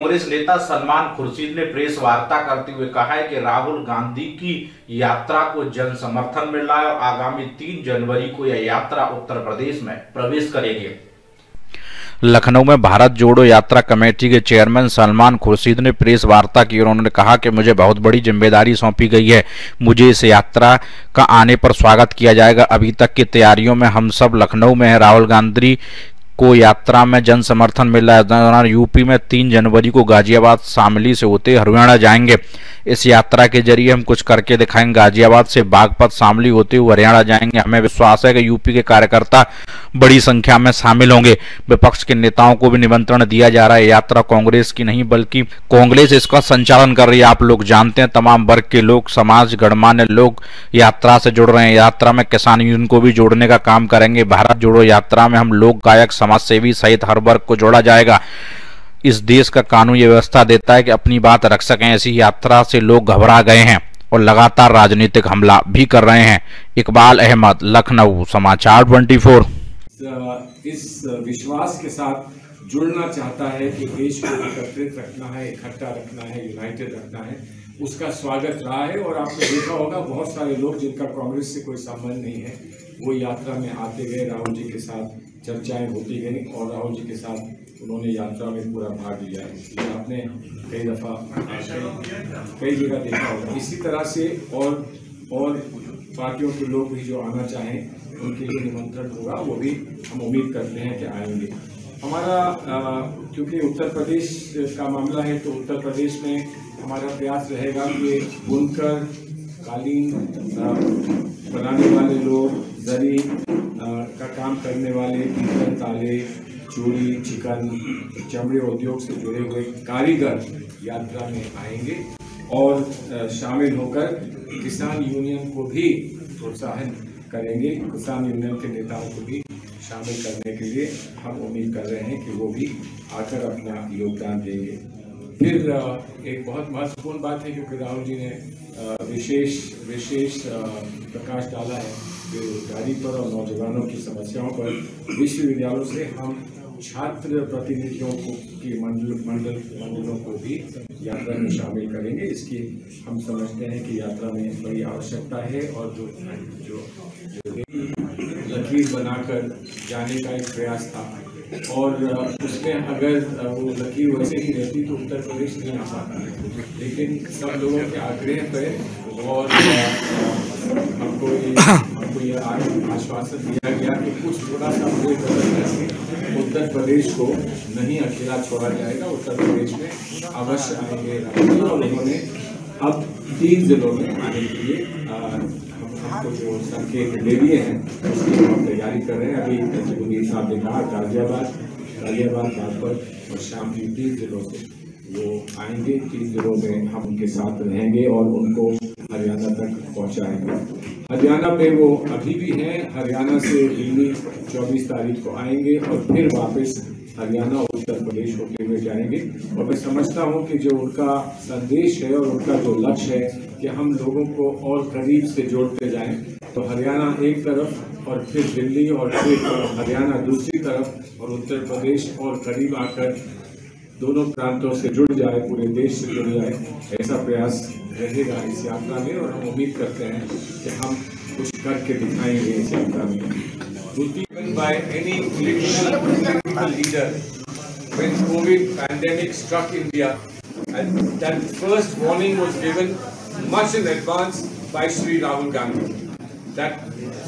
कांग्रेस नेता सलमान खुर्शीद ने प्रेस वार्ता करते हुए कहा है कि राहुल गांधी की यात्रा को जन समर्थन मिल रहा है और आगामी तीन जनवरी को यह यात्रा उत्तर प्रदेश में प्रवेश करेगी। लखनऊ में भारत जोड़ो यात्रा कमेटी के चेयरमैन सलमान खुर्शीद ने प्रेस वार्ता की और उन्होंने कहा कि मुझे बहुत बड़ी ज़िम्मेदारी सौंपी गई है। मुझे इस यात्रा का आने पर स्वागत किया जाएगा। अभी तक की तैयारियों में हम सब लखनऊ में हैं। राहुल गांधी को यात्रा में जन समर्थन मिल है। दौरान यूपी में तीन जनवरी को गाजियाबाद शामली से होते हरियाणा जाएँगे। इस यात्रा के ज़रिए हम कुछ करके दिखाएँगे। गाजियाबाद से बागपत शामली होते हुए हरियाणा जाएँगे। हमें विश्वास है कि यूपी के कार्यकर्ता बड़ी संख्या में शामिल होंगे। विपक्ष के नेताओं को भी निमंत्रण दिया जा रहा है। यात्रा कांग्रेस की नहीं, बल्कि कांग्रेस इसका संचालन कर रही है। आप लोग जानते हैं, तमाम वर्ग के लोग, समाज, गणमान्य लोग यात्रा से जुड़ रहे हैं। यात्रा में किसान यूनियन को भी जोड़ने का काम करेंगे। भारत जोड़ो यात्रा में हम लोग गायक समाज सेवी सहित हर वर्ग को जोड़ा जाएगा। इस देश का कानून व्यवस्था देता है कि अपनी बात रख सकें, ऐसी यात्रा से लोग घबरा गए हैं और लगातार राजनीतिक हमला भी कर रहे हैं। इकबाल अहमद, लखनऊ, समाचार 24 इस विश्वास के साथ जुड़ना चाहता है कि देश को एकत्रित रखना है, इकट्ठा रखना है यूनाइटेड रखना है। उसका स्वागत रहा है और आपने देखा होगा बहुत सारे लोग जिनका कांग्रेस से कोई संबंध नहीं है, वो यात्रा में आते गए राहुल जी के साथ। चर्चाएँ होती गई और राहुल जी के साथ उन्होंने यात्रा में पूरा भाग लिया है। आपने कई दफ़ा कई जगह देखा होगा। इसी तरह से और और पार्टियों के लोग भी जो आना चाहें, उनके लिए निमंत्रण होगा, वो भी हम उम्मीद करते हैं कि आएँगे। हमारा क्योंकि उत्तर प्रदेश का मामला है तो उत्तर प्रदेश में हमारा प्रयास रहेगा कि बुनकर, कालीन बनाने वाले लोग, जरी का काम करने वाले पीतल ताले, चूड़ी, चिकन, चमड़े उद्योग से जुड़े हुए कारीगर यात्रा में आएँगे और शामिल होकर किसान यूनियन को भी प्रोत्साहन करेंगे। किसान यूनियन के नेताओं को भी शामिल करने के लिए हम उम्मीद कर रहे हैं कि वो भी आकर अपना योगदान देंगे। फिर एक बहुत महत्वपूर्ण बात है क्योंकि राहुल जी ने विशेष विशेष प्रकाश डाला है। बेरोजगारी पर और नौजवानों की समस्याओं पर विश्वविद्यालयों से हम छात्र प्रतिनिधियों को की मंडल मंडल मंडलों को भी यात्रा में शामिल करेंगे। इसकी हम समझते हैं कि यात्रा में बड़ी आवश्यकता है और जो जो, लकीर बनाकर जाने का एक प्रयास था। और उसमें अगर वो लकीर वैसे ही रहती तो उत्तर प्रदेश नहीं आ पाता। है लेकिन सब लोगों के आग्रह पर और हमको ये हमको ये आश्वासन दिया गया कि कुछ थोड़ा सा पूरे करके उत्तर प्रदेश को नहीं अकेला छोड़ा जाएगा, उत्तर प्रदेश में अवश्य आएँगे उन्होंने अब तीन जिलों में आने के लिए हमको जो संकेत दे दिए हैं, उसकी हम तैयारी कर रहे हैं। अभी मुनीर साहब ने कहा, गाजियाबाद गाजियाबाद बागपत और शामली तीन जिलों से वो आएँगे। तीन जिलों में हम उनके साथ रहेंगे और उनको हरियाणा तक पहुंचाएँगे। हरियाणा में वो अभी भी हैं। हरियाणा से दिल्ली 24 तारीख को आएँगे और फिर वापस हरियाणा और उत्तर प्रदेश होते हुए जाएँगे। और मैं समझता हूँ कि जो उनका संदेश है और उनका जो लक्ष्य है कि हम लोगों को और करीब से जोड़ते जाएँ तो हरियाणा एक तरफ़ और फिर दिल्ली और फिर हरियाणा दूसरी तरफ़ और उत्तर प्रदेश और करीब आकर दोनों प्रांतों से जुड़ जाए पूरे देश से जुड़ जाए ऐसा प्रयास रहेगा इस यात्रा में और हम उम्मीद करते हैं कि हम कुछ करके दिखाएँगे इस यात्रा में by any political, political leader when COVID pandemic struck India and that first warning was given much in advance by Sri Rahul Gandhi. That,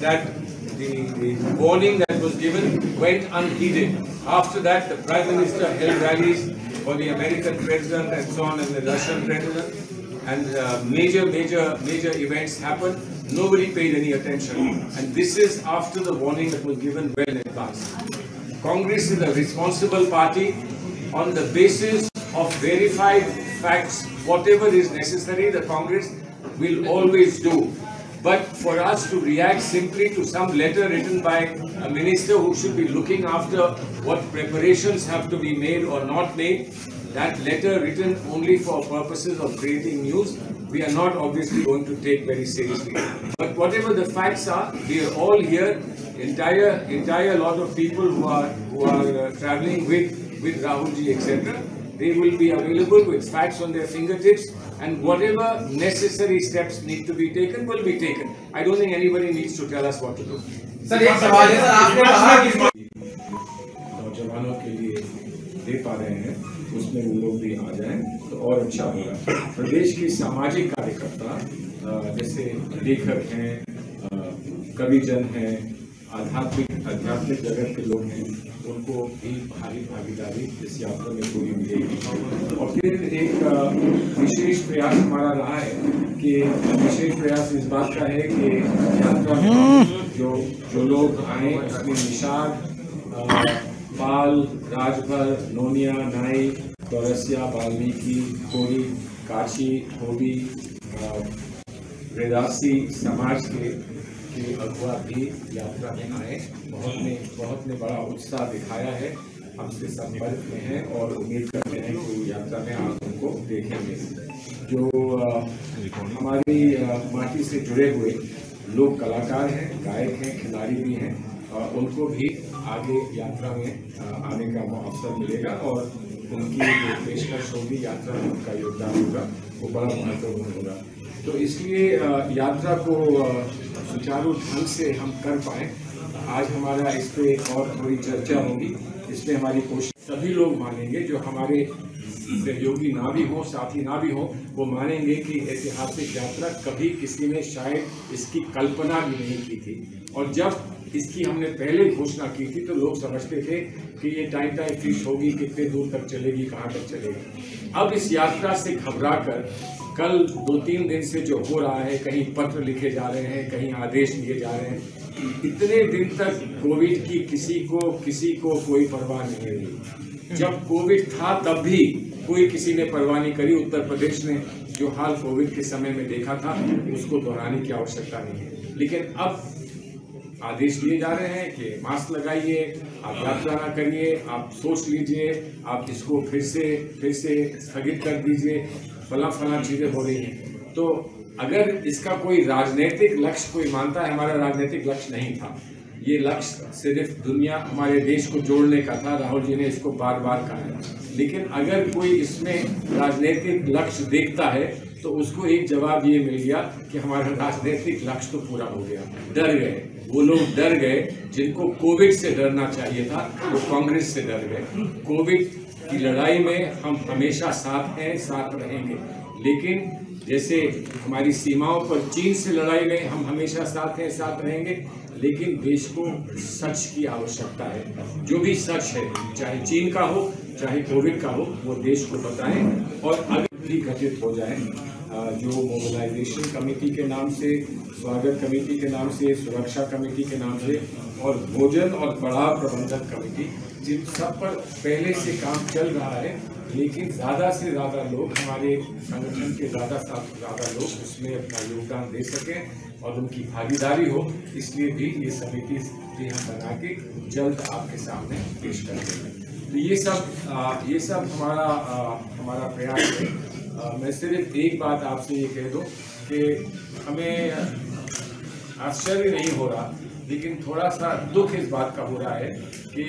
that the, the warning that was given went unheeded. After that, the Prime Minister held rallies for the American President and so on and the Russian President. And uh, major, major, major events happened. Nobody paid any attention. And this is after the warning that was given well in advance. Congress is a responsible party on the basis of verified facts. Whatever is necessary, the Congress will always do. But for us to react simply to some letter written by a minister who should be looking after what preparations have to be made or not made, that letter written only for purposes of creating news, we are not obviously going to take very seriously. But whatever the facts are, we are all here, entire entire lot of people who are who are uh, traveling with with Rahulji, etc. they will be available with facts on their fingertips and whatever necessary steps need to be taken will be taken. I don't think anybody needs to tell us what to do. Sir एक सवाल है sir आपने कहा कि नौजवानों के लिए दे पा रहे हैं उसमें वो लोग भी आ जाएँ तो और अच्छा होगा प्रदेश के सामाजिक कार्यकर्ता जैसे लेखक हैं कविजन हैं आध्यात्मिक आध्यात्मिक जगत के लोग हैं उनको भी भारी भागीदारी इस यात्रा में पूरी मिलेगी। और फिर एक विशेष प्रयास हमारा रहा है कि, विशेष प्रयास इस बात का है कि यात्रा में जो जो लोग आए, उसमें निषाद पाल राजभर, नोनिया, नाई चौरसिया वाल्मीकि काशी, धोबी वेदासी समाज के के अगुआ भी यात्रा में आए। बहुत ने बहुत ने बड़ा उत्साह दिखाया है। हमसे संपर्क में हैं और उम्मीद करते हैं कि यात्रा में आप उनको देखेंगे। जो हमारी माटी से जुड़े हुए लोग कलाकार हैं, गायक हैं, खिलाड़ी भी हैं और उनको भी आगे यात्रा में आने का अवसर मिलेगा और उनकी जो पेशकश होगी। यात्रा में उनका योगदान होगा, वो बड़ा महत्वपूर्ण होगा। तो इसलिए यात्रा को सुचारू ढंग से हम कर पाए। आज हमारा इस पर और थोड़ी चर्चा होगी, इस पे हमारी कोशिश सभी लोग मानेंगे, जो हमारे सहयोगी ना भी हो, साथी ना भी हो, वो मानेंगे कि ऐतिहासिक यात्रा कभी किसी ने शायद इसकी कल्पना भी नहीं की थी। और जब इसकी हमने पहले घोषणा की थी तो लोग समझते थे कि ये टाइम टाइम फ़िश होगी, कितने दूर तक चलेगी, कहाँ तक चलेगी। अब इस यात्रा से घबरा कर कल दो तीन दिन से जो हो रहा है, कहीं पत्र लिखे जा रहे हैं, कहीं आदेश लिए जा रहे हैं, इतने दिन तक कोविड की किसी को किसी को कोई परवाह नहीं रही। जब कोविड था, तब भी कोई किसी ने परवाह नहीं करी। उत्तर प्रदेश ने जो हाल कोविड के समय में देखा था, उसको दोहराने की आवश्यकता नहीं है। लेकिन अब आदेश दिए जा रहे हैं कि मास्क लगाइए, आप यात्रा ना करिए, आप सोच लीजिए, आप इसको फिर से फिर से स्थगित कर दीजिए। फला फला चीज़ें हो रही हैं। तो अगर इसका कोई राजनीतिक लक्ष्य कोई मानता है, हमारा राजनीतिक लक्ष्य नहीं था। ये लक्ष्य सिर्फ़ दुनिया, हमारे देश को जोड़ने का था। राहुल जी ने इसको बार बार कहा है। लेकिन अगर कोई इसमें राजनीतिक लक्ष्य देखता है तो उसको एक जवाब ये मिल गया कि हमारा राजनीतिक लक्ष्य तो पूरा हो गया। डर गए। वो लोग डर गए, जिनको कोविड से डरना चाहिए था, वो कांग्रेस से डर गए। कोविड की लड़ाई में हम हमेशा साथ हैं, साथ रहेंगे। लेकिन जैसे हमारी सीमाओं पर चीन से लड़ाई में हम हमेशा साथ हैं, साथ रहेंगे, लेकिन देश को सच की आवश्यकता है। जो भी सच है, चाहे चीन का हो, चाहे कोविड का हो, वो देश को बताएँ और अगर भी घटित हो जाए जो मोबिलाइजेशन कमेटी के नाम से, स्वागत कमेटी के नाम से, सुरक्षा कमेटी के नाम से और भोजन और पड़ाव प्रबंधन कमेटी जिन सब पर पहले से काम चल रहा है लेकिन ज़्यादा से ज़्यादा लोग हमारे संगठन के ज़्यादा से ज़्यादा लोग उसमें अपना योगदान दे सकें और उनकी भागीदारी हो इसलिए भी ये समिति भी हम बना के जल्द आपके सामने पेश कर देंगे तो ये सब आ, ये सब हमारा आ, हमारा प्रयास है। आ, मैं सिर्फ़ एक बात आपसे ये कह दूँ कि हमें आश्चर्य नहीं हो रहा लेकिन थोड़ा सा दुख इस बात का हो रहा है कि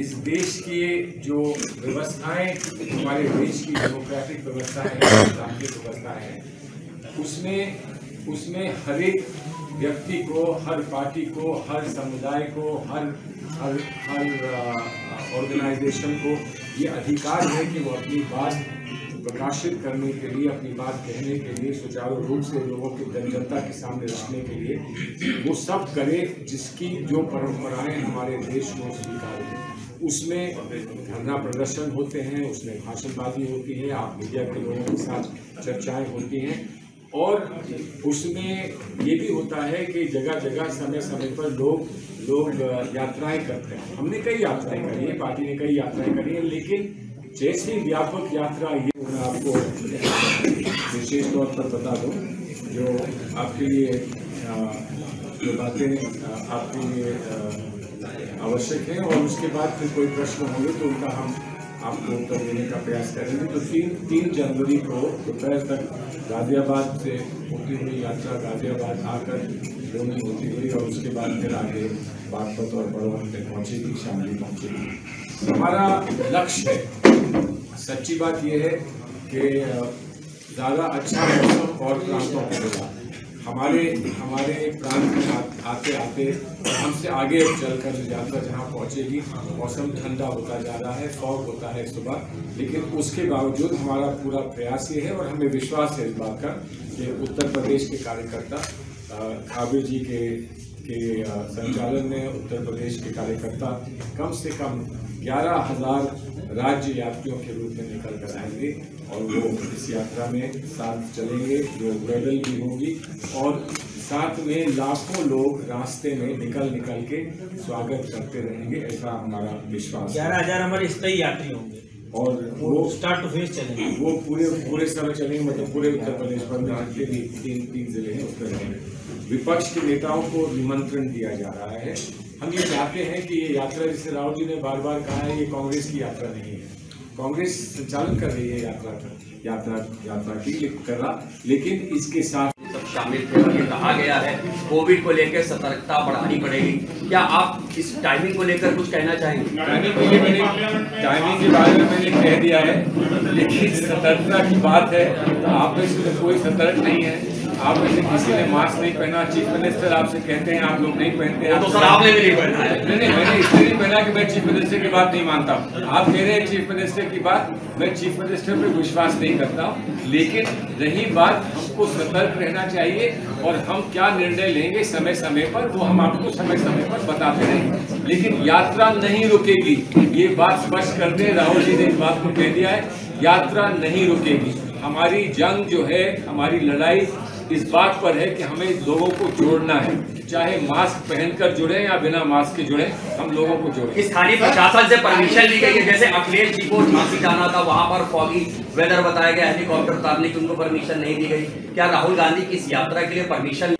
इस देश की जो व्यवस्थाएँ, हमारे देश की डेमोक्रेटिक व्यवस्थाएँ हैं लोकतांत्रिक व्यवस्थाएँ हैं, उसमें उसमें हर एक व्यक्ति को, हर पार्टी को, हर समुदाय को, हर हर हर ऑर्गेनाइजेशन को ये अधिकार है कि वो अपनी बात प्रकाशित करने के लिए, अपनी बात कहने के लिए, सुचारू रूप से लोगों की जन- जनता के सामने रखने के लिए, वो सब करे जिसकी जो परंपराएँ हमारे देश में स्वीकार हैं। उसमें धरना प्रदर्शन होते हैं, उसमें भाषणबाजी होती है, आप मीडिया के लोगों के साथ चर्चाएँ होती हैं। और उसमें ये भी होता है कि जगह जगह समय समय पर लोग लोग यात्राएँ करते हैं। हमने कई यात्राएँ करी है, पार्टी ने कई यात्राएँ करी है, लेकिन जैसी व्यापक यात्रा ये मैं आपको विशेष तौर पर बता दूँ, जो आपके लिए जो बातें आपके लिए आवश्यक है और उसके बाद फिर कोई प्रश्न होंगे तो उनका हम आपको उत्तर देने का प्रयास करेंगे। तो तीन तीन जनवरी को दोपहर तक गाजियाबाद से होती हुई यात्रा गाजियाबाद आकर लोनी होती हुई और उसके बाद फिर आगे बागपत और बड़ौन तक पहुंचेगी, शामली पहुंचेगी। हमारा लक्ष्य है। सच्ची बात यह है कि ज़्यादा अच्छा मौसम और प्रांतों में होगा हमारे हमारे प्रांत में आ- आते आते हमसे आगे चलकर यात्रा जहाँ पहुँचेगी, मौसम ठंडा होता जा रहा है फॉग होता है सुबह। लेकिन उसके बावजूद हमारा पूरा प्रयास ये है और हमें विश्वास है इस बात का कि उत्तर प्रदेश के कार्यकर्ता काबिल जी के के संचालन में उत्तर प्रदेश के कार्यकर्ता कम से कम ग्यारह हज़ार राज्य यात्रियों के रूप में निकल कर आएँगे और वो इस यात्रा में साथ चलेंगे जो पैदल भी होगी और साथ में लाखों लोग रास्ते में निकल निकल के स्वागत करते रहेंगे ऐसा हमारा विश्वास ग्यारह हज़ार हमारे स्थायी यात्री होंगे। और वो स्टार्ट टू फेस चलेंगे। वो पूरे पूरे समय चलेंगे मतलब पूरे उत्तर प्रदेश भर में जितने भी तीन तीन ज़िले हैं उसमें रहेंगे। विपक्ष के नेताओं को निमंत्रण दिया जा रहा है। हम ये चाहते हैं कि ये यात्रा जिसे राहुल जी ने बार बार कहा है ये कांग्रेस की यात्रा नहीं है। कांग्रेस संचालन कर रही है यात्रा का यात्रा यात्रा की कर रहा लेकिन इसके साथ सब शामिल थे और ये कहा गया है कोविड को लेकर सतर्कता बढ़ानी पड़ेगी। क्या आप इस टाइमिंग को लेकर कुछ कहना चाहेंगे? टाइमिंग के लिए मैंने टाइमिंग के बारे में मैंने कह दिया है लेकिन सतर्कता की बात है तो आप में तो कोई सतर्क नहीं है। आप में से किसी ने मास्क नहीं पहना चीफ मिनिस्टर आपसे कहते हैं आप लोग नहीं पहनते वो आप तो सर आपने भी नहीं पहना है। नहीं नहीं मैंने इसलिए नहीं पहना कि मैं चीफ मिनिस्टर की बात नहीं मानता। हूँ आप कह रहे हैं चीफ मिनिस्टर की बात मैं चीफ मिनिस्टर पे विश्वास नहीं करता हूँ लेकिन रही बात हमको सतर्क रहना चाहिए और हम क्या निर्णय लेंगे समय समय पर वो हम आपको समय समय पर बताते रहेंगे। लेकिन यात्रा नहीं रुकेगी ये बात स्पष्ट कर दे राहुल जी ने इस बात को कह दिया है यात्रा नहीं रुकेगी। हमारी जंग जो है हमारी लड़ाई इस बात पर है कि हमें लोगों को जोड़ना है। चाहे मास्क पहनकर जुड़े या बिना मास्क के जुड़े, हम लोगों को जोड़े। स्थानीय प्रशासन से परमिशन ली गई है जैसे अखिलेश जी को झांसी जाना था, वहाँ पर फॉगी वेदर बताया गया हेलीकॉप्टर उतारने की उनको परमिशन नहीं दी गई। क्या राहुल गांधी की इस यात्रा के लिए परमिशन